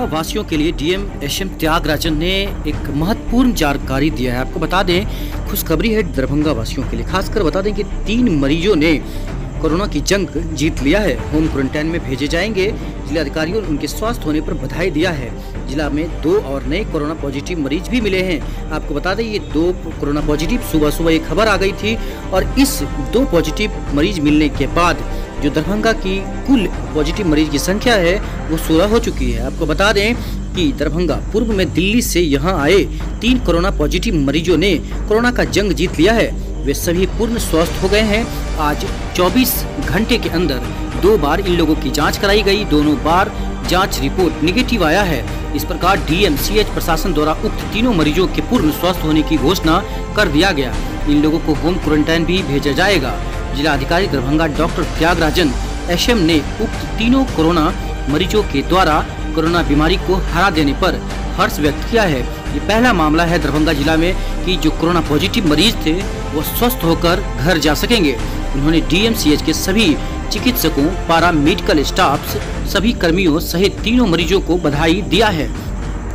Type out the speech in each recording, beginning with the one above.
दरभंगा वासियों के लिए डीएम एस एम त्यागराजन ने एक महत्वपूर्ण जानकारी दिया है। आपको बता दें, खुशखबरी है दरभंगा वासियों के लिए। खासकर बता दें कि तीन मरीजों ने कोरोना की जंग जीत लिया है। होम क्वारंटाइन में भेजे जाएँगे। जिलाधिकारियों ने उनके स्वस्थ होने पर बधाई दिया है। जिला में दो और नए कोरोना पॉजिटिव मरीज़ भी मिले हैं। आपको बता दें, ये दो कोरोना पॉजिटिव सुबह सुबह ये खबर आ गई थी और इस दो पॉजिटिव मरीज़ मिलने के बाद जो दरभंगा की कुल पॉजिटिव मरीज़ की संख्या है, वो सोलह हो चुकी है। आपको बता दें कि दरभंगा पूर्व में दिल्ली से यहाँ आए तीन कोरोना पॉजिटिव मरीजों ने कोरोना का जंग जीत लिया है। वे सभी पूर्ण स्वस्थ हो गए हैं। आज 24 घंटे के अंदर दो बार इन लोगों की जाँच कराई गई। दोनों बार जाँच रिपोर्ट निगेटिव आया है। इस प्रकार डीएमसीएच प्रशासन द्वारा उक्त तीनों मरीजों के पूर्ण स्वस्थ होने की घोषणा कर दिया गया। इन लोगों को होम क्वारंटाइन भी भेजा जाएगा। जिला अधिकारी दरभंगा डॉक्टर त्यागराजन एशएम ने उक्त तीनों कोरोना मरीजों के द्वारा कोरोना बीमारी को हरा देने पर हर्ष व्यक्त किया है। ये पहला मामला है दरभंगा जिला में कि जो कोरोना पॉजिटिव मरीज़ थे, वो स्वस्थ होकर घर जा सकेंगे। उन्होंने डीएमसीएच के सभी चिकित्सकों, पारा मेडिकल स्टाफ सभी कर्मियों सहित तीनों मरीजों को बधाई दिया है।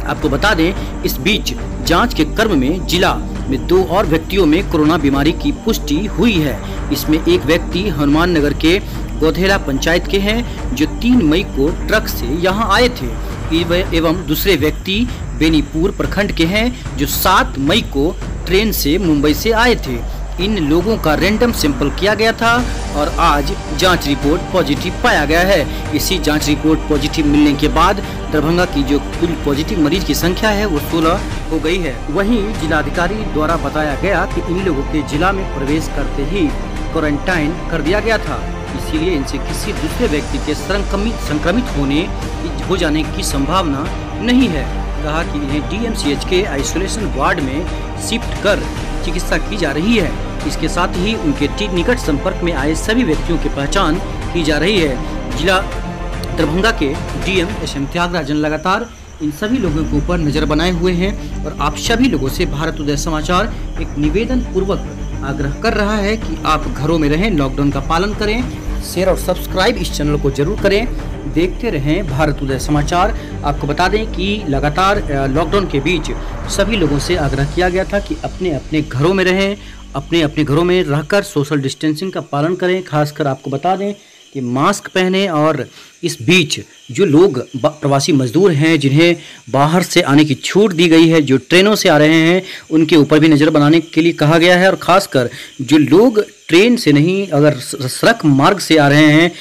आपको बता दें, इस बीच जाँच के क्रम में जिला में दो और व्यक्तियों में कोरोना बीमारी की पुष्टि हुई है। इसमें एक व्यक्ति हनुमान नगर के गोधेला पंचायत के हैं, जो तीन मई को ट्रक से यहाँ आए थे। एवं दूसरे व्यक्ति बेनीपुर प्रखंड के हैं, जो सात मई को ट्रेन से मुंबई से आए थे। इन लोगों का रैंडम सैंपल किया गया था और आज जाँच रिपोर्ट पॉजिटिव पाया गया है। इसी जाँच रिपोर्ट पॉजिटिव मिलने के बाद दरभंगा की जो कुल पॉजिटिव मरीज़ की संख्या है, वो सोलह हो गई है। वहीं जिलाधिकारी द्वारा बताया गया कि इन लोगों के जिला में प्रवेश करते ही क्वारंटाइन कर दिया गया था। इसीलिए इनसे किसी दूसरे व्यक्ति के संक्रमित होने, हो जाने की संभावना नहीं है। कहा कि इन्हें डीएमसीएच के आइसोलेशन वार्ड में शिफ्ट कर चिकित्सा की जा रही है। इसके साथ ही उनके निकट संपर्क में आए सभी व्यक्तियों की पहचान की जा रही है। जिला दरभंगा के डीएम एस एम त्यागराजन लगातार इन सभी लोगों के ऊपर नज़र बनाए हुए हैं और आप सभी लोगों से भारत उदय समाचार एक निवेदन पूर्वक आग्रह कर रहा है कि आप घरों में रहें, लॉकडाउन का पालन करें शेयर और सब्सक्राइब इस चैनल को ज़रूर करें। देखते रहें भारत उदय समाचार। आपको बता दें कि लगातार लॉकडाउन के बीच सभी लोगों से आग्रह किया गया था कि अपने अपने घरों में रहें अपने अपने घरों में रहकर सोशल डिस्टेंसिंग का पालन करें। खासकर आपको बता दें कि मास्क पहने और इस बीच जो लोग प्रवासी मजदूर हैं, जिन्हें बाहर से आने की छूट दी गई है, जो ट्रेनों से आ रहे हैं, उनके ऊपर भी नज़र बनाने के लिए कहा गया है। और ख़ासकर जो लोग ट्रेन से नहीं, अगर सड़क मार्ग से आ रहे हैं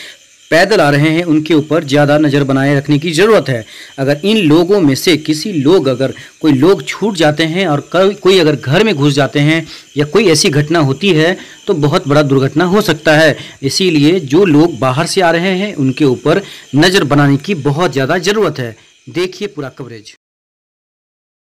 पैदल आ रहे हैं, उनके ऊपर ज़्यादा नज़र बनाए रखने की ज़रूरत है। अगर इन लोगों में से किसी लोग अगर कोई लोग छूट जाते हैं और कोई अगर घर में घुस जाते हैं या कोई ऐसी घटना होती है तो बहुत बड़ा दुर्घटना हो सकता है। इसीलिए जो लोग बाहर से आ रहे हैं, उनके ऊपर नज़र बनाने की बहुत ज़्यादा ज़रूरत है। देखिए पूरा कवरेज।